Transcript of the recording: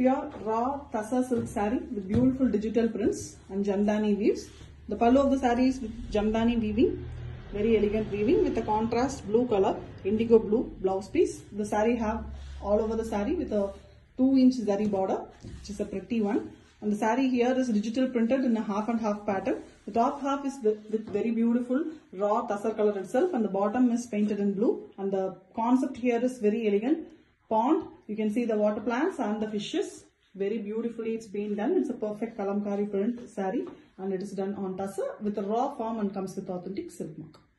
Pure raw Tussar silk saree with beautiful digital prints and Jamdani weaves. The pallu of the saree is with Jamdani weaving, very elegant weaving with a contrast blue color, indigo blue blouse piece. The saree have all over the saree with a 2 inch zari border, which is a pretty one. And the saree here is digital printed in a half and half pattern. The top half is with, very beautiful raw tussar color itself and the bottom is painted in blue. And the concept here is very elegant. Pond, you can see the water plants and the fishes. Very beautifully it's been done. It's a perfect kalamkari print sari and it is done on tussar with a raw form and comes with authentic silk mark.